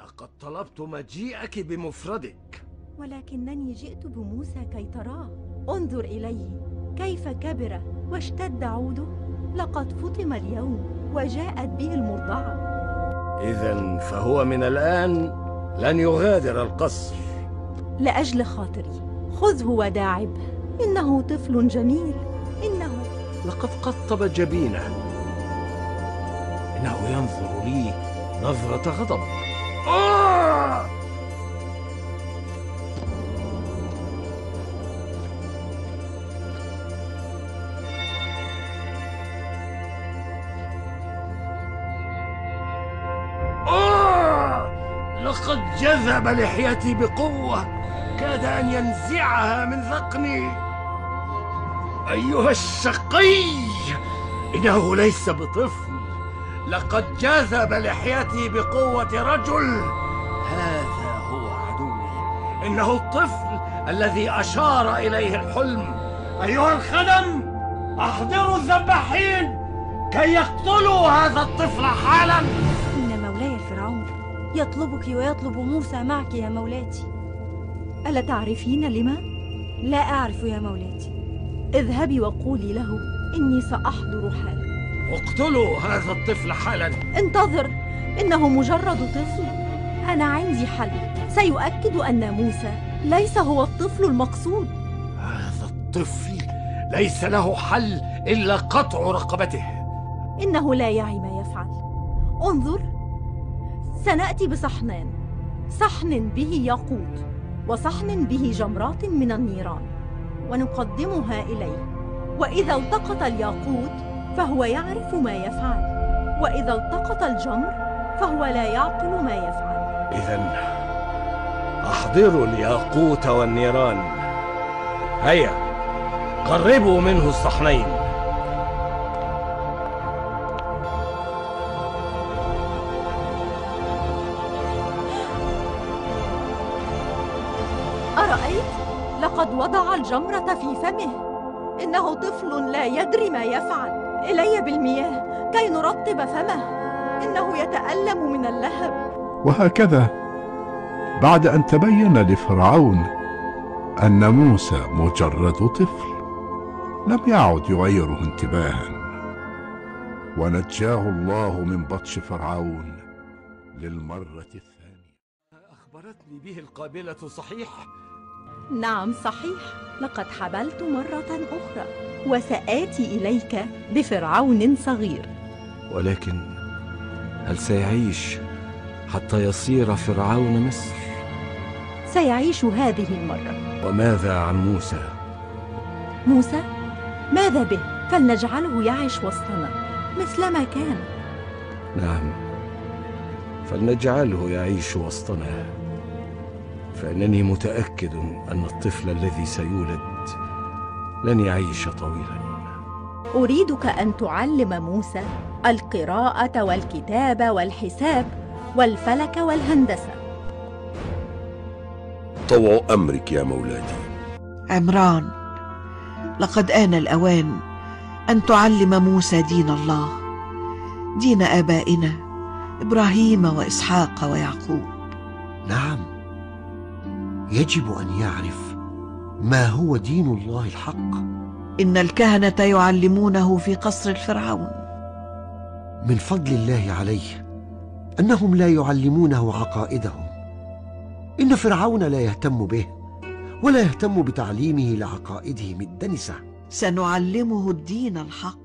لقد طلبت مجيئك بمفردك. ولكنني جئت بموسى كي تراه. انظر إليه. كيف كبر واشتد عوده؟ لقد فطم اليوم وجاءت به المرضعة. إذا فهو من الآن لن يغادر القصر. لأجل خاطري. خذه وداعب إنه طفل جميل. إنه لقد قطب جبينه. إنه ينظر لي نظرة غضب. لقد جذب لحيتي بقوة كاد أن ينزعها من ذقني أيها الشقي إنه ليس بطفل. لقد جذب لحيتي بقوة رجل. هذا هو عدوي. إنه الطفل الذي أشار إليه الحلم. أيها الخدم أحضروا الذباحين كي يقتلوا هذا الطفل حالا. إن مولاي الفرعون يطلبك ويطلب موسى معك يا مولاتي. ألا تعرفين لما؟ لا أعرف يا مولاتي. اذهبي وقولي له إني سأحضر حالا. اقتلوا هذا الطفل حالا. انتظر إنه مجرد طفل. أنا عندي حل. سيؤكد أن موسى ليس هو الطفل المقصود. هذا الطفل ليس له حل إلا قطع رقبته. إنه لا يعي ما يفعل. انظر سنأتي بصحنان صحن به ياقوت وصحن به جمرات من النيران ونقدمها إليه. وإذا التقط الياقوت فهو يعرف ما يفعل. وإذا التقط الجمر فهو لا يعقل ما يفعل. إذا أحضروا الياقوت والنيران. هيا قربوا منه الصحنين. أرأيت؟ لقد وضع الجمرة في فمه. إنه طفل لا يدري ما يفعل. إلي بالمياه كي نرطب فمه. إنه يتألم من اللهب. وهكذا بعد أن تبين لفرعون أن موسى مجرد طفل لم يعد يغيره انتباها. ونجاه الله من بطش فرعون للمرة الثانية. أخبرتني به القابلة صحيح نعم صحيح. لقد حبلت مرة أخرى وسآتي إليك بفرعون صغير. ولكن هل سيعيش حتى يصير فرعون مصر؟ سيعيش هذه المرة. وماذا عن موسى؟ موسى؟ ماذا به؟ فلنجعله يعيش وسطنا مثلما كان. نعم فلنجعله يعيش وسطنا. فإنني متأكد أن الطفل الذي سيولد لن يعيش طويلا. أريدك أن تعلم موسى القراءة والكتابة والحساب والفلك والهندسة. طوع أمرك يا مولاتي عمران لقد آن الأوان أن تعلم موسى دين الله دين آبائنا إبراهيم وإسحاق ويعقوب. نعم. يجب أن يعرف ما هو دين الله الحق. إن الكهنة يعلمونه في قصر الفرعون. من فضل الله عليه أنهم لا يعلمونه عقائدهم. إن فرعون لا يهتم به ولا يهتم بتعليمه لعقائدهم الدنسه سنعلمه الدين الحق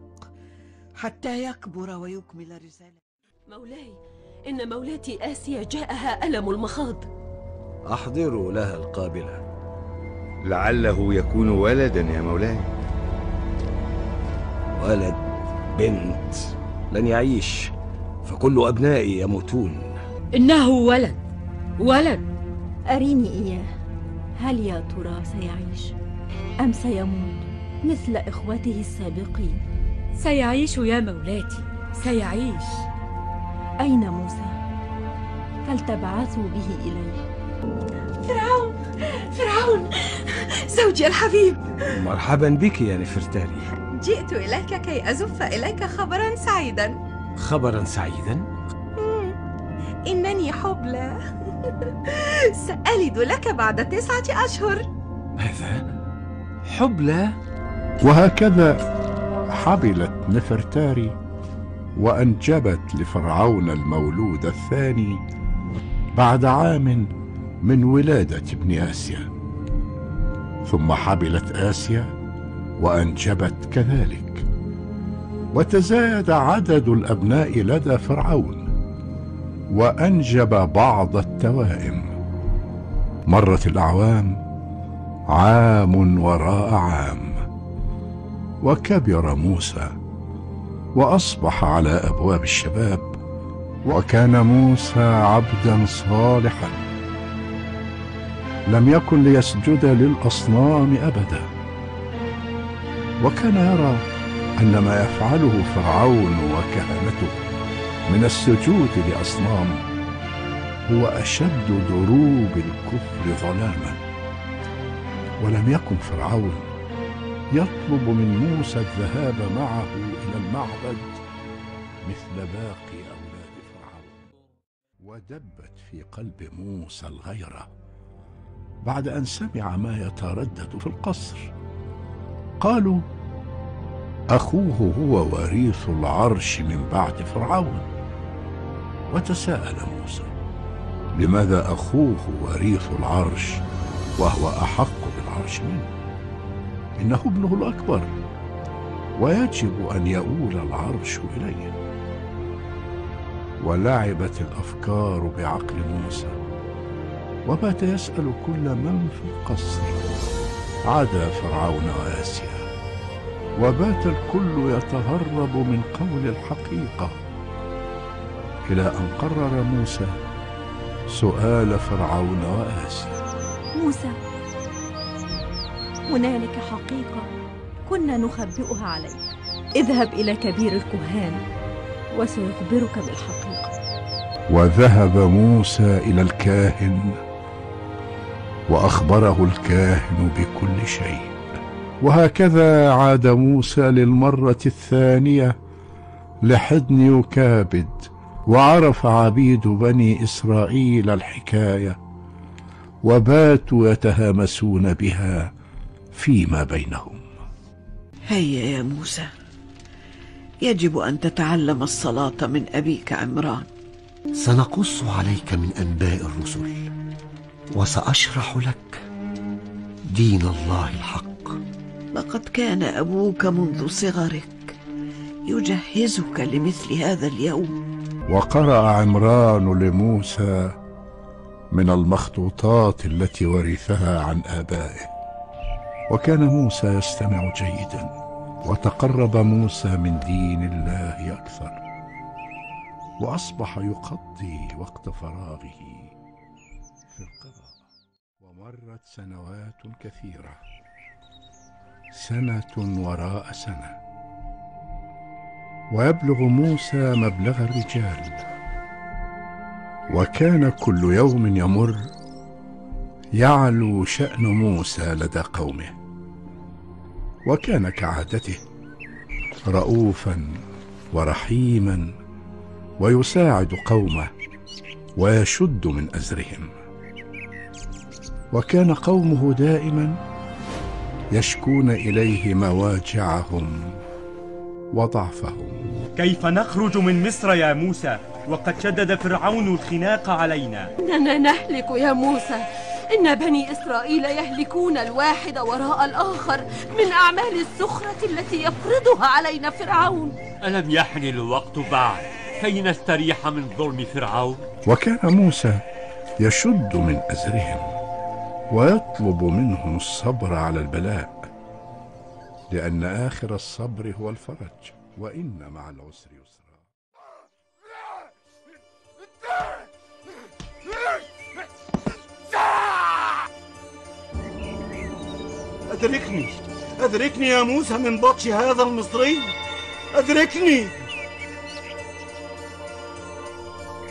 حتى يكبر ويكمل رسالته مولاي إن مولاتي آسيا جاءها ألم المخاض. احضروا لها القابلة. لعله يكون ولدا يا مولاي. ولد بنت لن يعيش فكل أبنائي يموتون. إنه ولد ولد. أريني إياه هل يا ترى سيعيش أم سيموت مثل إخوته السابقين؟ سيعيش يا مولاتي سيعيش. أين موسى؟ فلتبعثوا به إلي فرعون فرعون زوجي الحبيب. مرحبا بك يا نفرتاري. جئت إليك كي أزف إليك خبرا سعيدا. خبرا سعيدا؟ إنني حبلى. سألد لك بعد تسعة أشهر. ماذا؟ حبلى؟ وهكذا حبلت نفرتاري وأنجبت لفرعون المولود الثاني بعد عام من ولادة ابن آسيا. ثم حبلت آسيا وأنجبت كذلك. وتزايد عدد الأبناء لدى فرعون وأنجب بعض التوائم. مرت الأعوام عام وراء عام. وكبر موسى وأصبح على أبواب الشباب وكان موسى عبدا صالحا. لم يكن ليسجد للأصنام أبدا. وكان يرى أن ما يفعله فرعون وكهنته من السجود لأصنام هو أشد دروب الكفر ظلاما. ولم يكن فرعون يطلب من موسى الذهاب معه إلى المعبد مثل باقي أولاد فرعون. ودبت في قلب موسى الغيرة. بعد أن سمع ما يتردد في القصر. قالوا أخوه هو وريث العرش من بعد فرعون. وتساءل موسى لماذا أخوه وريث العرش وهو أحق بالعرش منه؟ إنه ابنه الأكبر ويجب أن يؤول العرش إليه. ولعبت الأفكار بعقل موسى. وبات يسأل كل من في القصر. عدا فرعون وآسيا. وبات الكل يتهرب من قول الحقيقة. إلى أن قرر موسى سؤال فرعون وآسيا. موسى هنالك حقيقة كنا نخبئها عليك. اذهب إلى كبير الكهان وسيخبرك بالحقيقة. وذهب موسى إلى الكاهن. وأخبره الكاهن بكل شيء. وهكذا عاد موسى للمرة الثانية لحضن يكابد وعرف عبيد بني إسرائيل الحكاية وباتوا يتهامسون بها فيما بينهم. هيا يا موسى يجب أن تتعلم الصلاة من أبيك عمران. سنقص عليك من أنباء الرسل. وسأشرح لك دين الله الحق. لقد كان أبوك منذ صغرك يجهزك لمثل هذا اليوم. وقرأ عمران لموسى من المخطوطات التي ورثها عن آبائه. وكان موسى يستمع جيدا وتقرب موسى من دين الله أكثر وأصبح يقضي وقت فراغه في القراءه ومرت سنوات كثيرة. سنة وراء سنة. ويبلغ موسى مبلغ الرجال. وكان كل يوم يمر يعلو شأن موسى لدى قومه. وكان كعادته رؤوفا ورحيما ويساعد قومه ويشد من أزرهم. وكان قومه دائما يشكون إليه مواجعهم وضعفهم. كيف نخرج من مصر يا موسى؟ وقد شدد فرعون الخناق علينا. إننا نهلك يا موسى. إن بني إسرائيل يهلكون الواحد وراء الآخر من أعمال السخرة التي يفرضها علينا فرعون. ألم يحن الوقت بعد كي نستريح من ظلم فرعون؟ وكان موسى يشد من أزرهم. ويطلب منهم الصبر على البلاء لأن آخر الصبر هو الفرج وإن مع العسر يسرا. أدركني أدركني يا موسى من بطش هذا المصري؟ أدركني.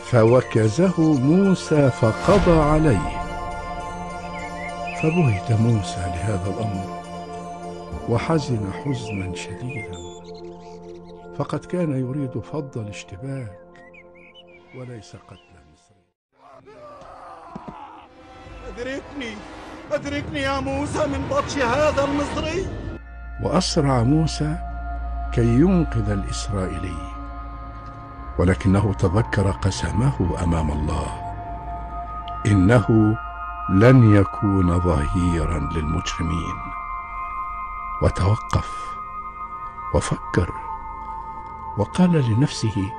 فوكزه موسى فقضى عليه. فبهت موسى لهذا الأمر وحزن حزنا شديدا فقد كان يريد فض الاشتباك وليس قتل مصر أدركني أدركني يا موسى من بطش هذا المصري. وأسرع موسى كي ينقذ الإسرائيلي ولكنه تذكر قسمه أمام الله. إنه لن يكون ظهيرا للمجرمين. وتوقف وفكر. وقال لنفسه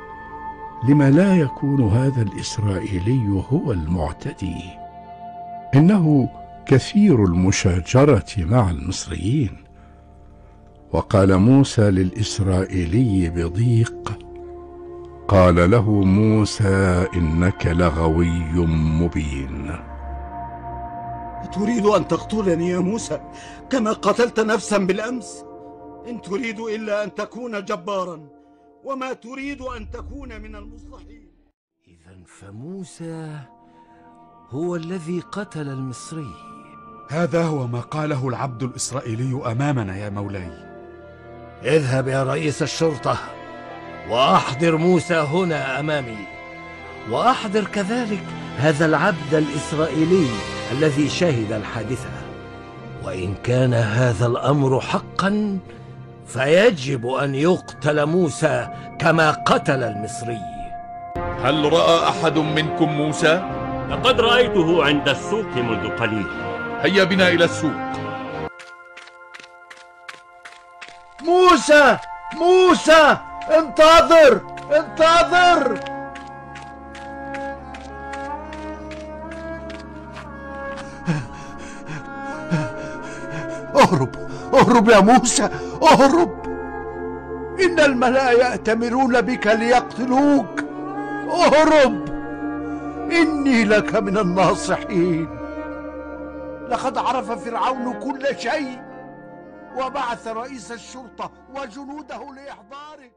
لم لا يكون هذا الإسرائيلي هو المعتدي؟ إنه كثير المشاجرة مع المصريين. وقال موسى للإسرائيلي بضيق قال له موسى إنك لغوي مبين. تريد أن تقتلني يا موسى كما قتلت نفسا بالأمس؟ إن تريد إلا أن تكون جبارا وما تريد أن تكون من المصلحين. إذا فموسى هو الذي قتل المصري. هذا هو ما قاله العبد الإسرائيلي أمامنا يا مولاي. اذهب يا رئيس الشرطة وأحضر موسى هنا أمامي وأحضر كذلك هذا العبد الإسرائيلي. الذي شهد الحادثة. وإن كان هذا الأمر حقا فيجب أن يقتل موسى كما قتل المصري. هل رأى أحد منكم موسى؟ لقد رأيته عند السوق منذ قليل. هيا بنا إلى السوق. موسى! موسى! انتظر! انتظر! اهرب اهرب يا موسى اهرب. إن الملأ يأتمرون بك ليقتلوك. اهرب. إني لك من الناصحين. لقد عرف فرعون كل شيء وبعث رئيس الشرطة وجنوده لإحضارك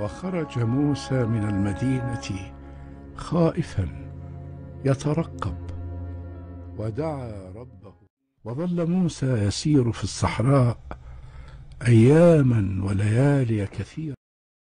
وخرج موسى من المدينة خائفا يترقب ودعا وظل موسى يسير في الصحراء أياما وليالي كثيرة.